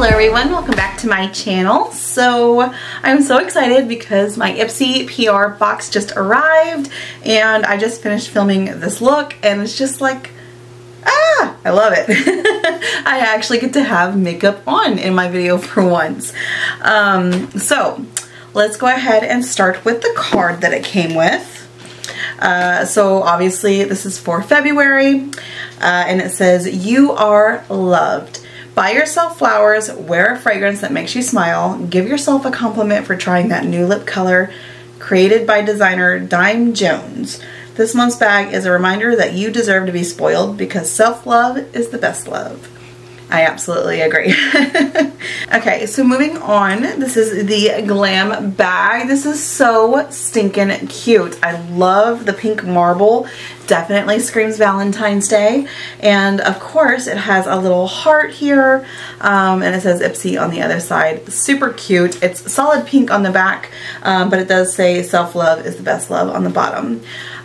Hello everyone, welcome back to my channel. So I'm so excited because my Ipsy PR box just arrived and I just finished filming this look and it's just like, ah, I love it. I actually get to have makeup on in my video for once. Um, so let's go ahead and start with the card that it came with. Uh, so obviously this is for February uh, and it says, you are loved. Buy yourself flowers, wear a fragrance that makes you smile, give yourself a compliment for trying that new lip color created by designer Dime Jones. This month's bag is a reminder that you deserve to be spoiled because self-love is the best love. I absolutely agree. okay, so moving on, this is the Glam bag. This is so stinking cute. I love the pink marble. Definitely screams Valentine's Day. And of course, it has a little heart here, um, and it says Ipsy on the other side. Super cute. It's solid pink on the back, um, but it does say self-love is the best love on the bottom.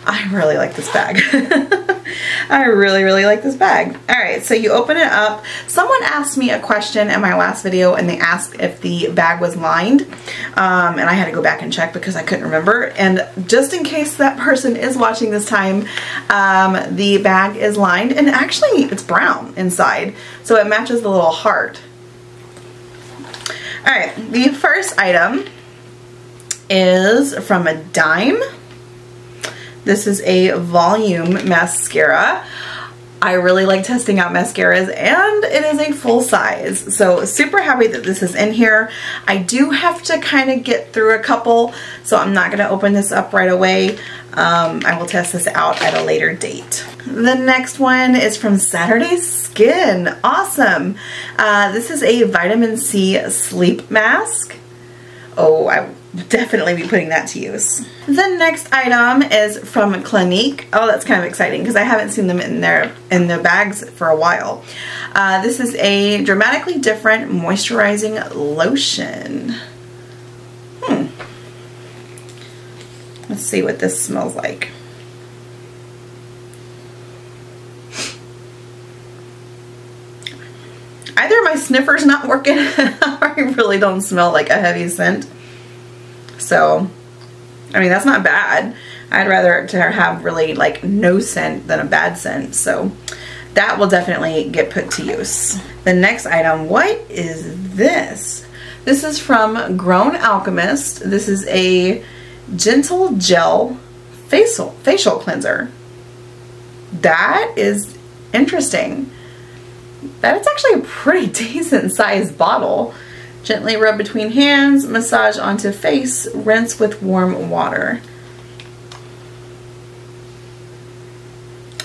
I really like this bag. I really, really like this bag. All right, so you open it up. Someone asked me a question in my last video and they asked if the bag was lined. Um, and I had to go back and check because I couldn't remember. And just in case that person is watching this time, um, the bag is lined and actually it's brown inside. So it matches the little heart. All right, the first item is from a dime. This is a volume mascara. I really like testing out mascaras and it is a full size. So super happy that this is in here. I do have to kind of get through a couple, so I'm not going to open this up right away. Um, I will test this out at a later date. The next one is from Saturday Skin. Awesome. Uh, this is a vitamin C sleep mask. Oh, I definitely be putting that to use. The next item is from Clinique. Oh, that's kind of exciting because I haven't seen them in their in their bags for a while. Uh, this is a dramatically different moisturizing lotion. Hmm. Let's see what this smells like. Either my sniffer's not working or I really don't smell like a heavy scent. So, I mean, that's not bad. I'd rather to have really like no scent than a bad scent. So that will definitely get put to use. The next item, what is this? This is from Grown Alchemist. This is a gentle gel facial facial cleanser. That is interesting. That is actually a pretty decent sized bottle. Gently rub between hands, massage onto face, rinse with warm water.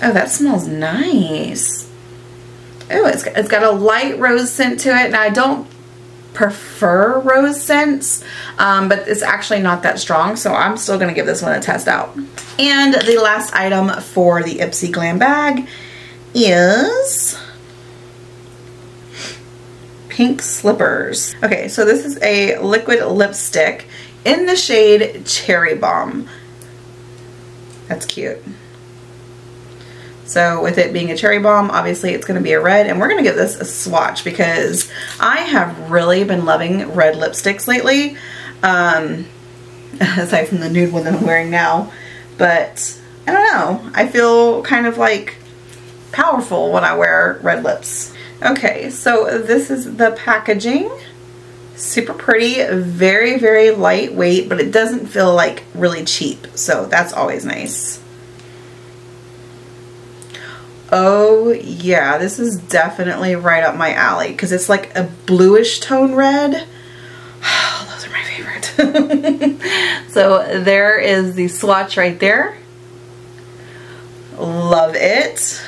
Oh, that smells nice. Oh, it's got, it's got a light rose scent to it. Now, I don't prefer rose scents, um, but it's actually not that strong, so I'm still going to give this one a test out. And the last item for the Ipsy Glam bag is pink slippers. Okay, so this is a liquid lipstick in the shade Cherry Bomb. That's cute. So with it being a cherry bomb, obviously it's going to be a red. And we're going to give this a swatch because I have really been loving red lipsticks lately. Um, aside from the nude one that I'm wearing now. But I don't know. I feel kind of like powerful when I wear red lips. Okay, so this is the packaging. Super pretty, very, very lightweight, but it doesn't feel like really cheap. So that's always nice. Oh yeah, this is definitely right up my alley because it's like a bluish tone red. Those are my favorite. so there is the swatch right there. Love it.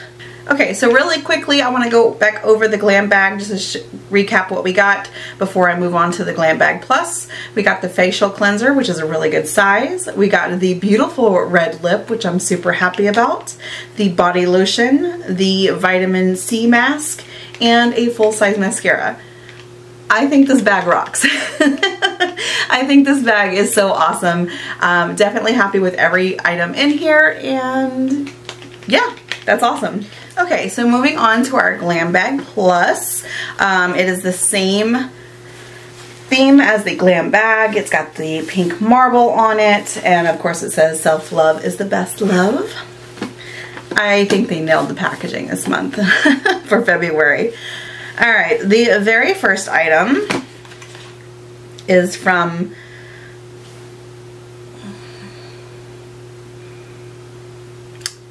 Okay, so really quickly, I want to go back over the Glam Bag just to recap what we got before I move on to the Glam Bag Plus. We got the facial cleanser, which is a really good size. We got the beautiful red lip, which I'm super happy about. The body lotion, the vitamin C mask, and a full-size mascara. I think this bag rocks. I think this bag is so awesome. Um, definitely happy with every item in here and yeah, that's awesome. Okay, so moving on to our Glam Bag Plus. Um, it is the same theme as the Glam Bag. It's got the pink marble on it, and of course it says self-love is the best love. I think they nailed the packaging this month for February. All right, the very first item is from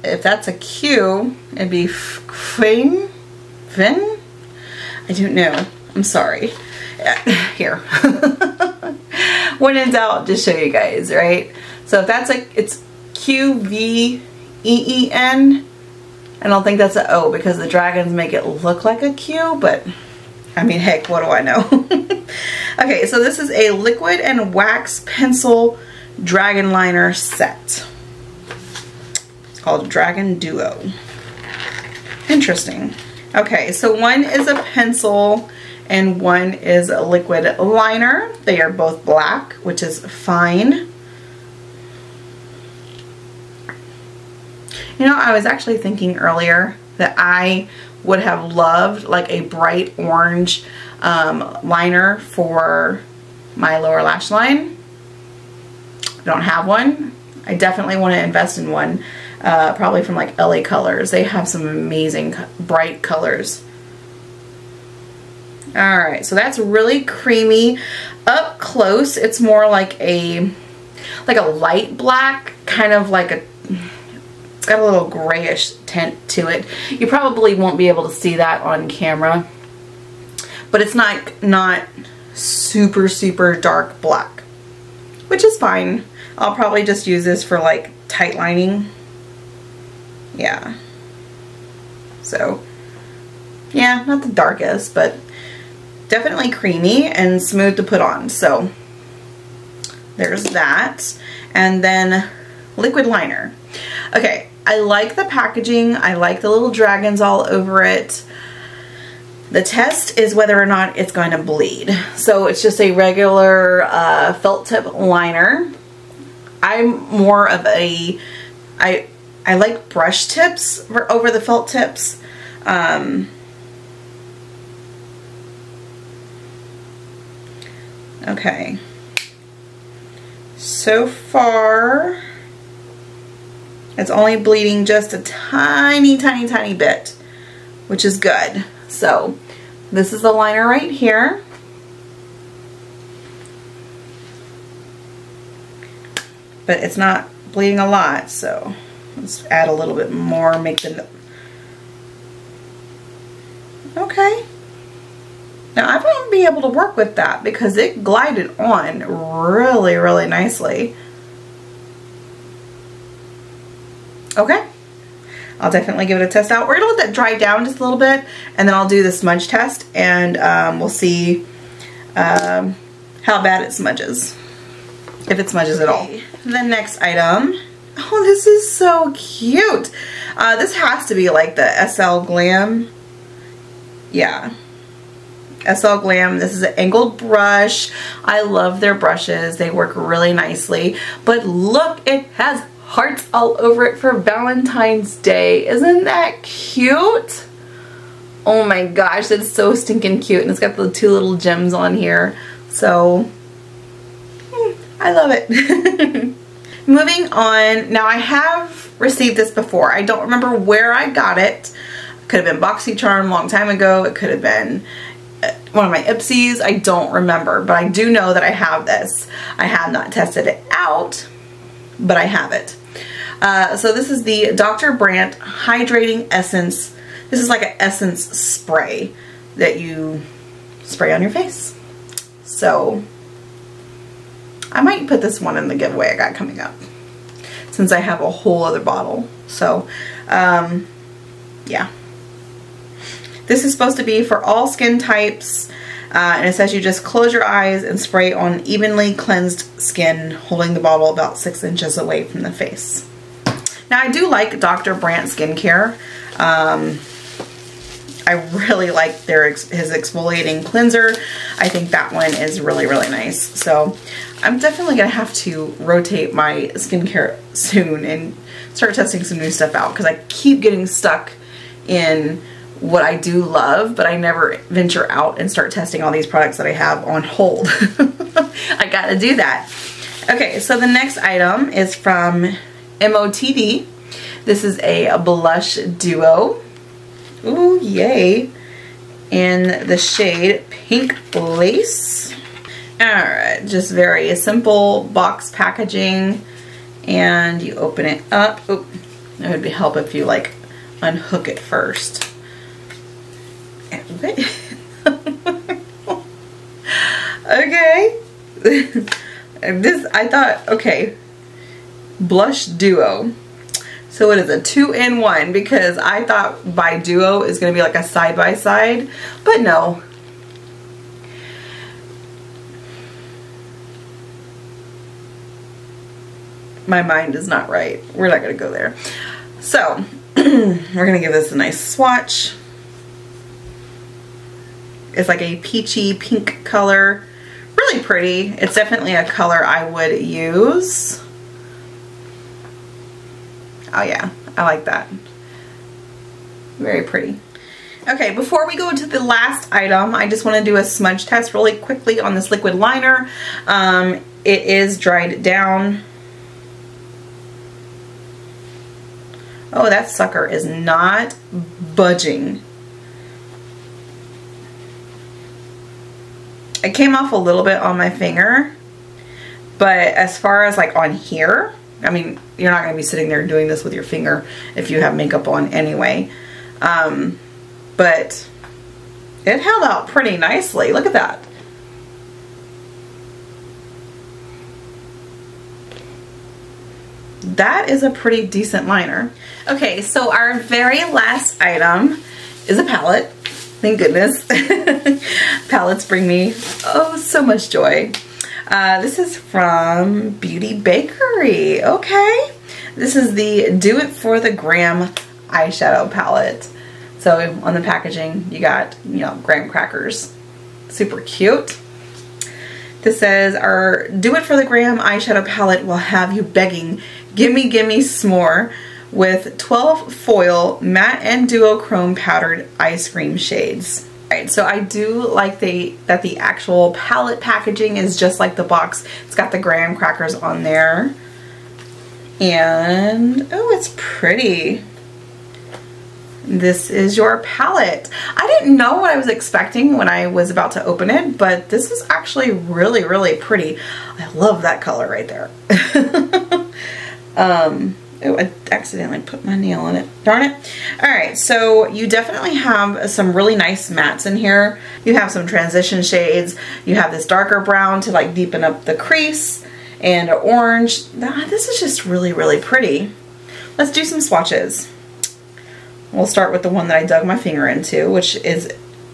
if that's a Q, it'd be Fing? Fin? I don't know. I'm sorry. Here. when in doubt, just show you guys, right? So if that's like, it's Q-V-E-E-N. I don't think that's an O because the dragons make it look like a Q, but I mean, heck, what do I know? okay, so this is a liquid and wax pencil dragon liner set called Dragon Duo. Interesting. Okay, so one is a pencil and one is a liquid liner. They are both black, which is fine. You know, I was actually thinking earlier that I would have loved like a bright orange um, liner for my lower lash line. I don't have one. I definitely want to invest in one uh, probably from like LA Colors. They have some amazing bright colors. Alright, so that's really creamy. Up close, it's more like a like a light black, kind of like a it's got a little grayish tint to it. You probably won't be able to see that on camera. But it's not not super super dark black. Which is fine. I'll probably just use this for like tight lining yeah. So, yeah, not the darkest, but definitely creamy and smooth to put on. So, there's that. And then liquid liner. Okay, I like the packaging. I like the little dragons all over it. The test is whether or not it's going to bleed. So it's just a regular uh, felt tip liner. I'm more of a, I I like brush tips over the felt tips. Um, okay. So far, it's only bleeding just a tiny, tiny, tiny bit, which is good. So this is the liner right here. But it's not bleeding a lot, so Let's add a little bit more, make the... Okay. Now I might be able to work with that because it glided on really, really nicely. Okay. I'll definitely give it a test out. We're going to let that dry down just a little bit and then I'll do the smudge test and um, we'll see um, how bad it smudges. If it smudges at all. The next item Oh, this is so cute. Uh, this has to be like the SL Glam. Yeah. SL Glam. This is an angled brush. I love their brushes. They work really nicely. But look, it has hearts all over it for Valentine's Day. Isn't that cute? Oh my gosh, that's so stinking cute. And it's got the two little gems on here. So, hmm, I love it. Moving on, now I have received this before. I don't remember where I got it. Could have been BoxyCharm a long time ago. It could have been uh, one of my Ipsies. I don't remember, but I do know that I have this. I have not tested it out, but I have it. Uh, so this is the Dr. Brandt Hydrating Essence. This is like an essence spray that you spray on your face. So I might put this one in the giveaway I got coming up since I have a whole other bottle. So, um, yeah. This is supposed to be for all skin types. Uh, and it says you just close your eyes and spray on evenly cleansed skin, holding the bottle about six inches away from the face. Now I do like Dr. Brandt skincare. Um, I really like their his exfoliating cleanser. I think that one is really, really nice. So I'm definitely going to have to rotate my skincare soon and start testing some new stuff out because I keep getting stuck in what I do love, but I never venture out and start testing all these products that I have on hold. I gotta do that. Okay, so the next item is from MOTD. This is a blush duo. Ooh, yay. In the shade Pink Lace. Alright, just very simple box packaging. And you open it up. Oh, it would be help if you like unhook it first. okay. this, I thought, okay, blush duo. So it is a two in one because I thought by duo is going to be like a side by side, but no. My mind is not right. We're not going to go there. So we're going to give this a nice swatch. It's like a peachy pink color. Really pretty. It's definitely a color I would use. Oh yeah, I like that. Very pretty. Okay, before we go to the last item, I just want to do a smudge test really quickly on this liquid liner. Um, it is dried down. Oh, that sucker is not budging. It came off a little bit on my finger, but as far as like on here, I mean, you're not going to be sitting there doing this with your finger if you have makeup on anyway. Um, but it held out pretty nicely. Look at that. That is a pretty decent liner. Okay, so our very last item is a palette. Thank goodness. Palettes bring me, oh, so much joy. Uh, this is from Beauty Bakerie. Okay. This is the Do It For The Graham eyeshadow palette. So on the packaging, you got, you know, graham crackers. Super cute. This says, our Do It For The Graham eyeshadow palette will have you begging, gimme, gimme s'more with 12 foil matte and duochrome powdered ice cream shades. Right, so I do like the that the actual palette packaging is just like the box. It's got the graham crackers on there. And, oh, it's pretty. This is your palette. I didn't know what I was expecting when I was about to open it, but this is actually really, really pretty. I love that color right there. um, Oh, I accidentally put my nail in it. Darn it. Alright, so you definitely have some really nice mattes in here. You have some transition shades. You have this darker brown to like deepen up the crease and orange. This is just really, really pretty. Let's do some swatches. We'll start with the one that I dug my finger into, which is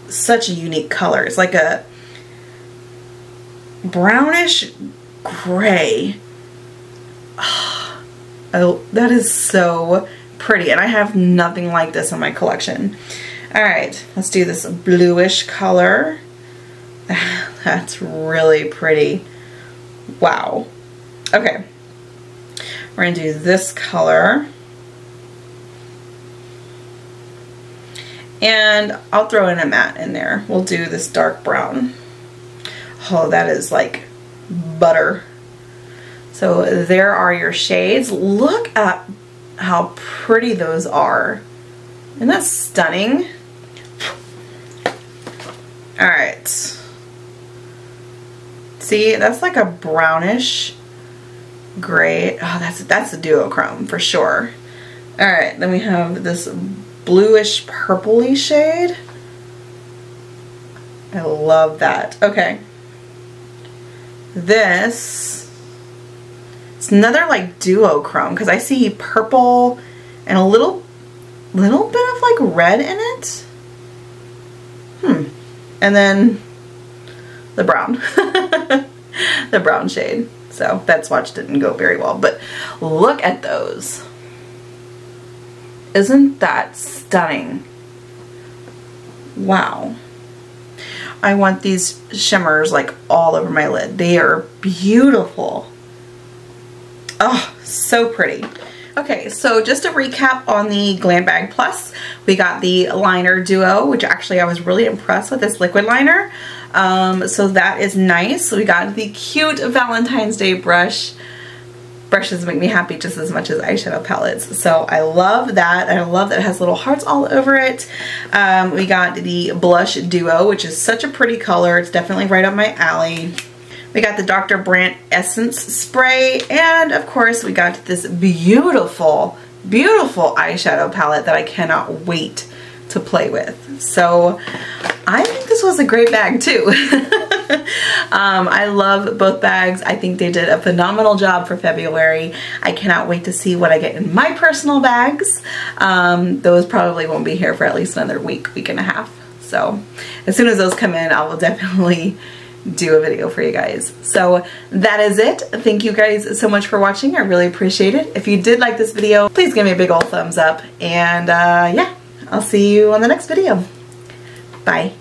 such a unique color. It's like a brownish gray. Oh, Oh, that is so pretty. And I have nothing like this in my collection. All right, let's do this bluish color. That's really pretty. Wow. Okay. We're going to do this color. And I'll throw in a matte in there. We'll do this dark brown. Oh, that is like butter. So there are your shades. Look at how pretty those are. Isn't that stunning? All right. See, that's like a brownish gray. Oh, that's that's a duochrome for sure. All right, then we have this bluish purpley shade. I love that. Okay. This it's another like duochrome because I see purple and a little, little bit of like red in it. Hmm. And then the brown. the brown shade. So that swatch didn't go very well. But look at those. Isn't that stunning? Wow. I want these shimmers like all over my lid. They are beautiful. Oh, so pretty. Okay, so just a recap on the Glam Bag Plus, we got the liner duo, which actually I was really impressed with this liquid liner. Um, so that is nice. We got the cute Valentine's Day brush. Brushes make me happy just as much as eyeshadow palettes. So I love that. I love that it has little hearts all over it. Um, we got the blush duo, which is such a pretty color. It's definitely right up my alley. We got the Dr. Brandt Essence Spray. And of course, we got this beautiful, beautiful eyeshadow palette that I cannot wait to play with. So I think this was a great bag too. um, I love both bags. I think they did a phenomenal job for February. I cannot wait to see what I get in my personal bags. Um, those probably won't be here for at least another week, week and a half. So as soon as those come in, I will definitely do a video for you guys. So that is it. Thank you guys so much for watching. I really appreciate it. If you did like this video, please give me a big old thumbs up. And uh, yeah, I'll see you on the next video. Bye.